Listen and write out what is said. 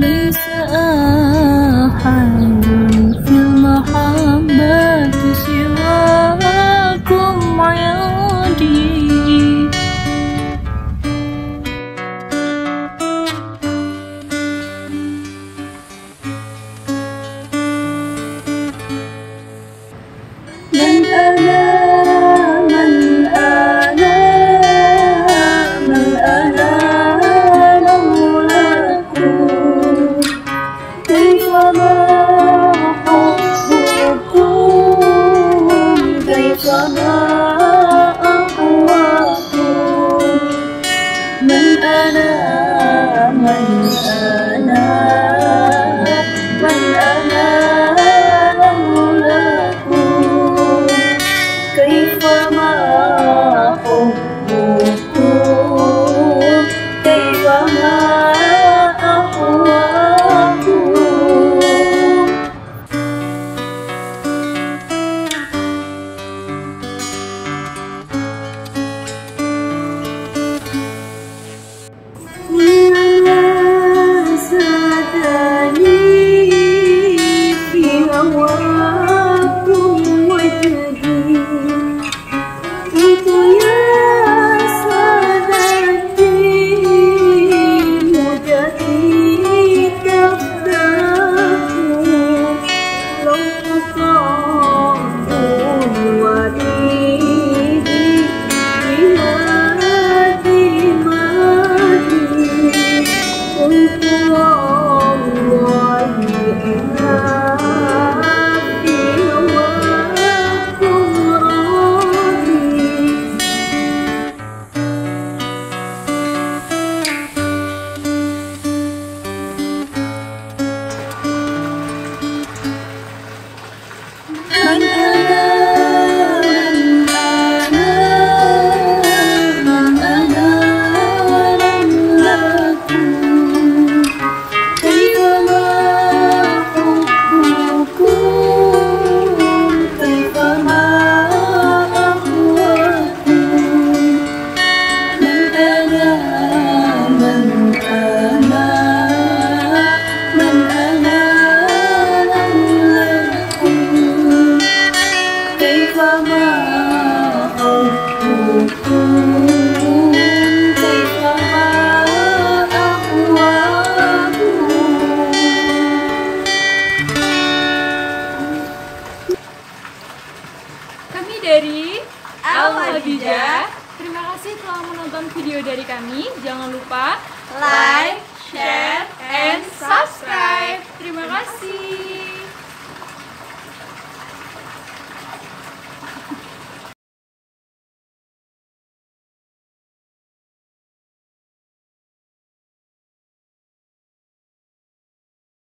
ليس أحد Oh. Telah menonton video dari kami. Jangan lupa